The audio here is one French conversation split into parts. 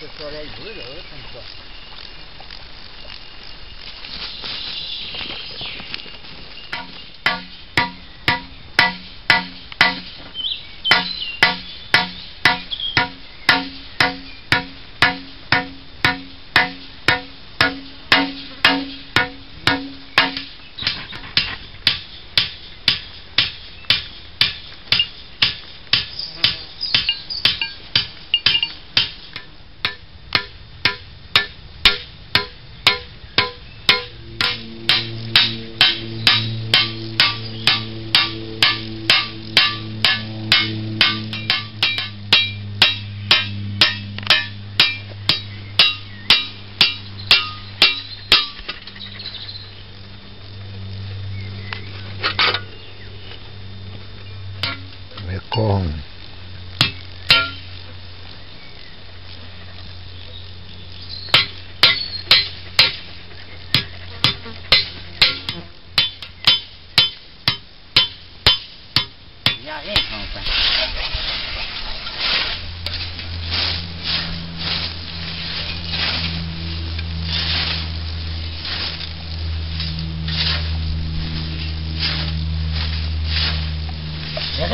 Professor Edward, thank you. Oh. Il n'y a rien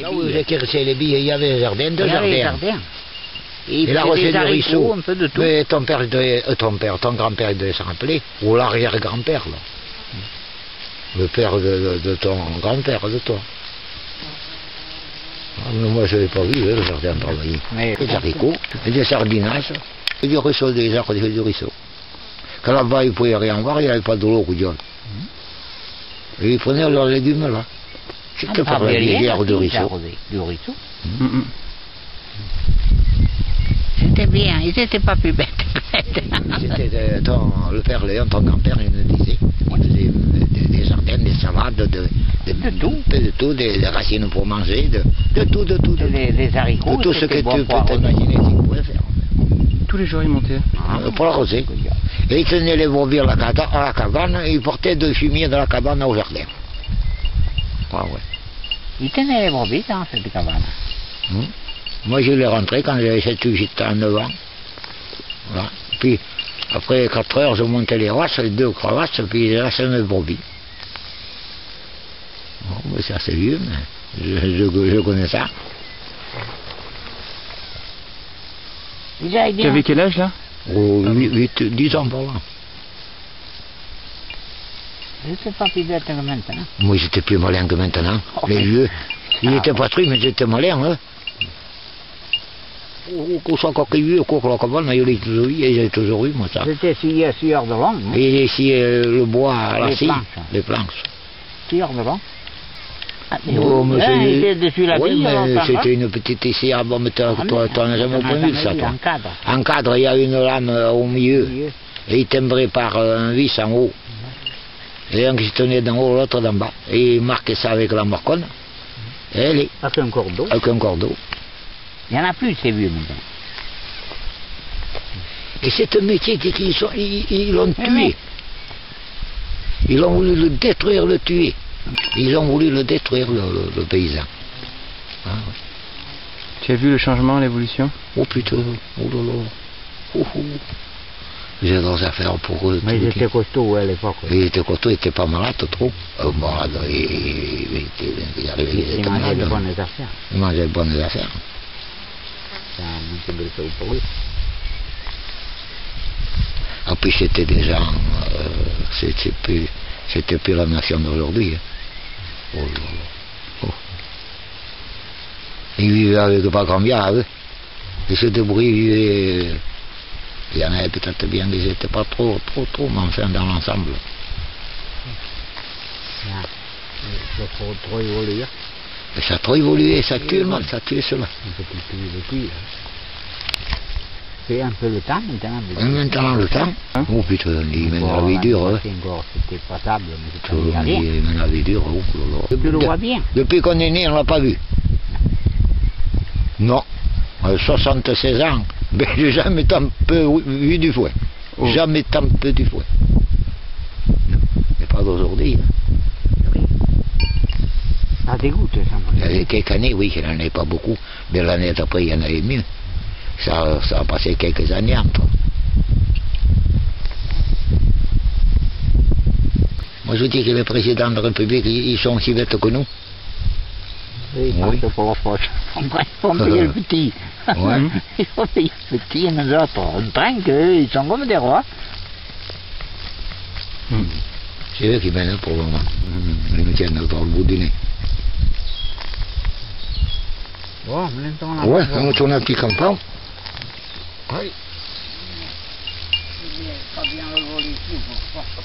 Là où j'ai cherché les billes, il y avait un jardin, deux Il jardins. Et il Et la des du ruisseau. un peu de tout. Mais ton père, euh, ton père, ton grand-père devait s'en rappeler, ou l'arrière-grand-père, là. Le père de, de- de ton grand-père, de toi. Ah, mais moi, je l'ai pas vu, hein, le jardin travailler. Mais Des haricots, et des sardinages, et du ruisseau, des arbres du ruisseau. Quand là-bas, ils ne pouvaient rien voir, il n'y avait pas de l'eau, couillon. Et ils prenaient leurs légumes, là. C'était par la rivière la ruisseau. rosée Du ruisseau. Mm, mm. C'était bien, ils n'étaient pas plus bêtes. C'était euh, ton- le père Léon, ton grand-père, il me disait. Il faisait euh, des, des jardins, des salades, de, de, De tout. de tout, des, des racines pour manger, de, de tout, de tout. De, Des, des haricots, de tout ce que tu peux t'imaginer qu'il pouvait faire. Tous les jours, il montait. Euh, pour l'arroser. Et il tenait les brebis à la, cata- à la cabane et il portait deux fumiers de la cabane au jardin. Ah ouais. Ils tenaient les brebis dans cette cabane. Hum. Moi, je l'ai rentré quand j'avais 7 ou 8 ans, 9 ans. Voilà. Puis, après 4 heures, je montais les roches, les deux crevasses, puis il restait mes brebis. Bon, mais ça, c'est vieux, mais je, je- je connais ça. Tu bien. avais quel âge là? Oh, 8, 10 ans par là. Ils pas plus bêtes que maintenant. Moi, j'étais plus malin que maintenant. Oh, les mais- vieux. Ils Ah, n'étaient pas mais j'étais malin, hein. Oh, Qu'on soit vieux, a toujours eu, moi, ça. C'était sueur, sueur de hein. Euh, le bois à la Les scie, planches. les planches. Sueur de long. Ah, mais Oh, oui, mais c'est- était dessus la oui, c'était une petite ici, ah bon, mais Ah, t'en as jamais on a connu ça, toi. un cadre. En cadre, il y a une lame euh, au milieu, Milieu. et il timbré par euh, un vis en haut. Et un qui se tenait d'en haut, l'autre d'en bas. Et il marquait ça avec la et est, Avec un cordeau. avec un cordeau. Il n'y en a plus, ces vieux maintenant. Et c'est un métier qui- qu'ils ils l'ont Mais tué. oui. Ils ont voulu le détruire, le tuer. Ils ont voulu le détruire, le, le- le paysan. Ah. Tu as vu le changement, l'évolution? Oh putain, oh là là. Oh, oh. J'ai des affaires pour eux. Mais ils étaient costauds à l'époque. Il était content, il était pas malade trop. Euh, Ils était mangeaient de bonnes affaires. Il mangeait de bonnes affaires. C'est un petit peu pour eux. Ah, puis c'était des gens, euh, c'était plus, c'était plus la nation d'aujourd'hui. hein. Oh là là. Oh. Ils vivaient avec pas combien, eux. Ils se débrouillaient. euh, Il y en avait peut-être bien, mais ils n'étaient pas trop, trop, trop, mais enfin dans l'ensemble. Il faut trop, trop évoluer. Et ça a trop évolué, ça tue le monde, ça tue cela. Un petit peu de cuir. C'est un peu le temps maintenant. maintenant, le temps, Hein oh putain, ils mènent Bon, la vie dure, hein. C'était potable, mais rien. dit, ils mènent la vie dure, oh là là. Tu le vois bien. Depuis qu'on est né, on l'a pas vu. Non. Euh, 76 ans, ben, j'ai jamais tant peu vu du fouet. Oh. Jamais tant peu du fouet. Non. Mais pas d'aujourd'hui. hein. Ça dégoûte, ça. Il y avait quelques années, oui, il n'y en avait pas beaucoup. Mais l'année d'après, il y en avait mieux. Ça, ça a passé quelques années entre. Moi, je vous dis que les présidents de la République, ils sont aussi bêtes que nous. Oui, Oui. pour la poche. Faut payer le petit. Ouais. Il faut payer le petit et nous autres. On traîne qu'eux, ils sont comme des rois. Hmm. C'est eux qui mènent pour le moment. Ils me tiennent autour le bout du nez. Bon, maintenant, là. Ouais, on tourne un petit campement. Oui. Pas bien révolution pour ça.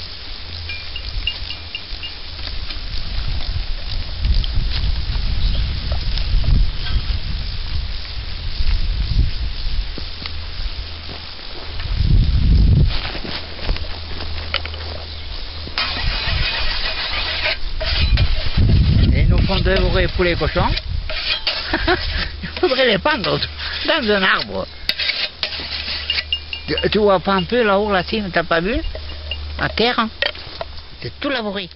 Et nous font dévorer pour les cochons? Il faudrait les pendre dans un arbre. Tu- vois pas un peu là-haut, la cime, t'as pas vu? La terre, hein. c'est tout labouré.